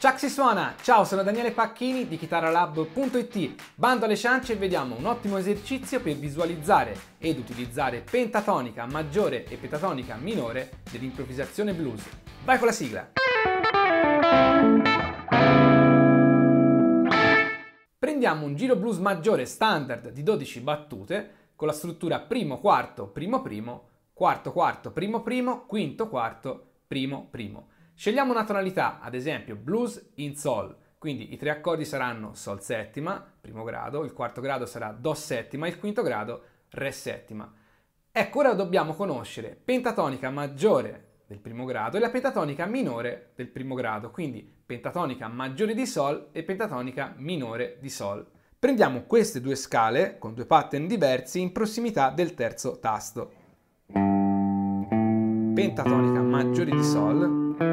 Ciao si suona! Ciao, sono Daniele Pacchini di chitarralab.it. Bando alle ciance e vediamo un ottimo esercizio per visualizzare ed utilizzare pentatonica maggiore e pentatonica minore dell'improvvisazione blues. Vai con la sigla! Prendiamo un giro blues maggiore standard di 12 battute con la struttura primo quarto primo primo, quarto quarto primo primo, quinto quarto primo primo. Scegliamo una tonalità, ad esempio blues in sol, quindi i tre accordi saranno sol settima, primo grado, il quarto grado sarà do settima, il quinto grado re settima. Ecco, ora dobbiamo conoscere pentatonica maggiore del primo grado e la pentatonica minore del primo grado, quindi pentatonica maggiore di sol e pentatonica minore di sol. Prendiamo queste due scale con due pattern diversi in prossimità del terzo tasto. Pentatonica maggiore di sol in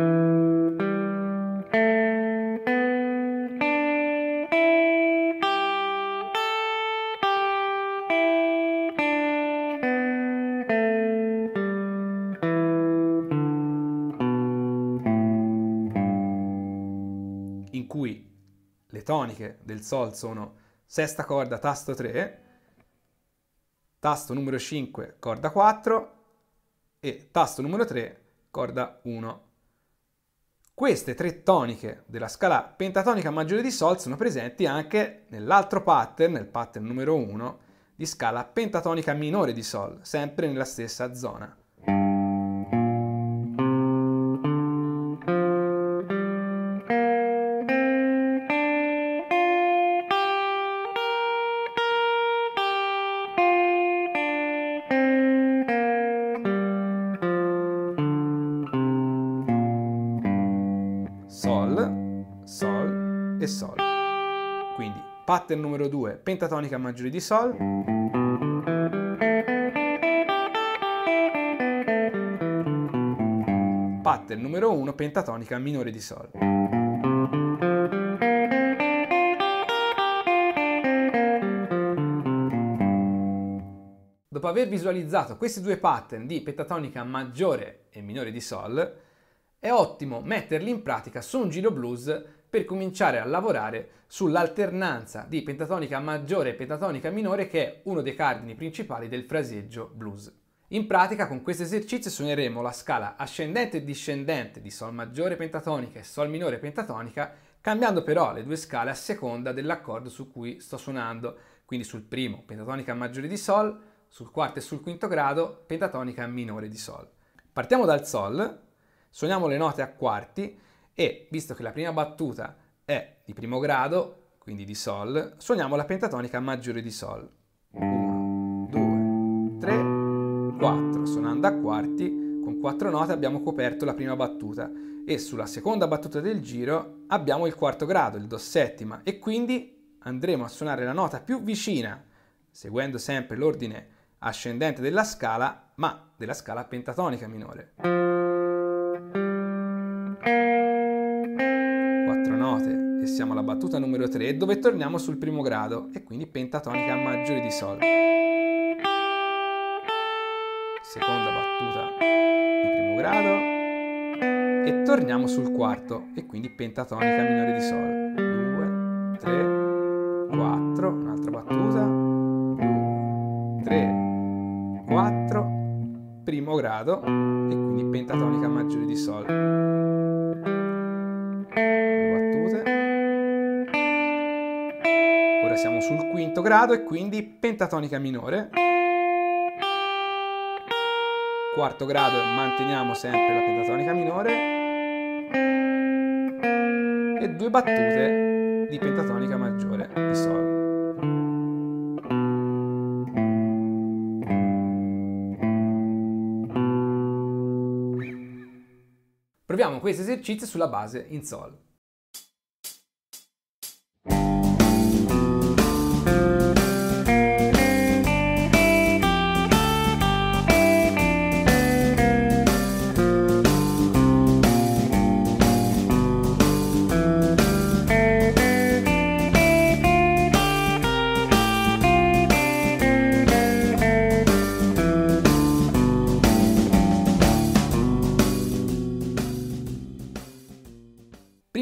cui le toniche del Sol sono sesta corda, tasto 3, tasto numero 5, corda 4 e tasto numero 3, corda 1. Queste tre toniche della scala pentatonica maggiore di Sol sono presenti anche nell'altro pattern, nel pattern numero 1, di scala pentatonica minore di Sol, sempre nella stessa zona. Pattern numero 2, pentatonica maggiore di Sol. Pattern numero 1, pentatonica minore di Sol. Dopo aver visualizzato questi due pattern di pentatonica maggiore e minore di Sol, è ottimo metterli in pratica su un giro blues per cominciare a lavorare sull'alternanza di pentatonica maggiore e pentatonica minore che è uno dei cardini principali del fraseggio blues. In pratica con questo esercizio suoneremo la scala ascendente e discendente di Sol maggiore pentatonica e Sol minore pentatonica, cambiando però le due scale a seconda dell'accordo su cui sto suonando, quindi sul primo pentatonica maggiore di Sol, sul quarto e sul quinto grado pentatonica minore di Sol. Partiamo dal Sol, suoniamo le note a quarti e, visto che la prima battuta è di primo grado, quindi di Sol, suoniamo la pentatonica maggiore di Sol. 1, 2, 3, 4. Suonando a quarti, con quattro note abbiamo coperto la prima battuta e sulla seconda battuta del giro abbiamo il quarto grado, il Do settima, e quindi andremo a suonare la nota più vicina, seguendo sempre l'ordine ascendente della scala, ma della scala pentatonica minore. Siamo alla battuta numero 3 dove torniamo sul primo grado e quindi pentatonica maggiore di Sol. Seconda battuta di primo grado e torniamo sul quarto e quindi pentatonica minore di Sol. 2, 3, 4, un'altra battuta, 2, 3, 4, primo grado e quindi pentatonica maggiore di Sol. Ora siamo sul quinto grado e quindi pentatonica minore. Quarto grado manteniamo sempre la pentatonica minore. E due battute di pentatonica maggiore di Sol. Proviamo questo esercizio sulla base in Sol.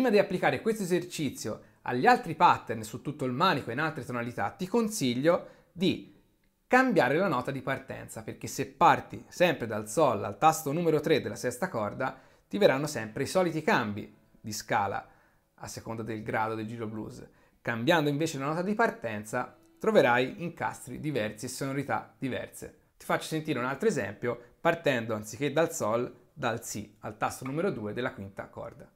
Prima di applicare questo esercizio agli altri pattern su tutto il manico e in altre tonalità, ti consiglio di cambiare la nota di partenza, perché se parti sempre dal Sol al tasto numero 3 della sesta corda, ti verranno sempre i soliti cambi di scala a seconda del grado del giro blues. Cambiando invece la nota di partenza, troverai incastri diversi e sonorità diverse. Ti faccio sentire un altro esempio partendo anziché dal Sol, dal Si al tasto numero 2 della quinta corda.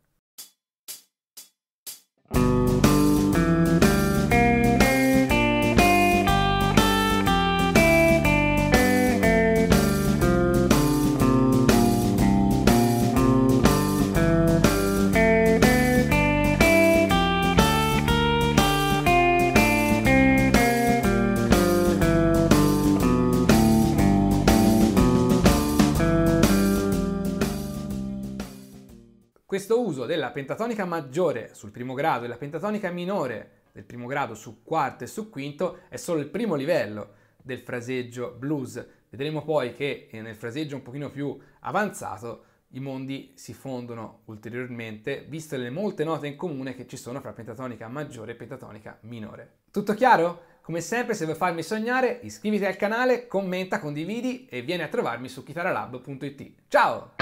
Bye. Questo uso della pentatonica maggiore sul primo grado e la pentatonica minore del primo grado su quarto e su quinto è solo il primo livello del fraseggio blues. Vedremo poi che nel fraseggio un pochino più avanzato i mondi si fondono ulteriormente, viste le molte note in comune che ci sono fra pentatonica maggiore e pentatonica minore. Tutto chiaro? Come sempre, se vuoi farmi sognare, iscriviti al canale, commenta, condividi e vieni a trovarmi su chitarralab.it. Ciao!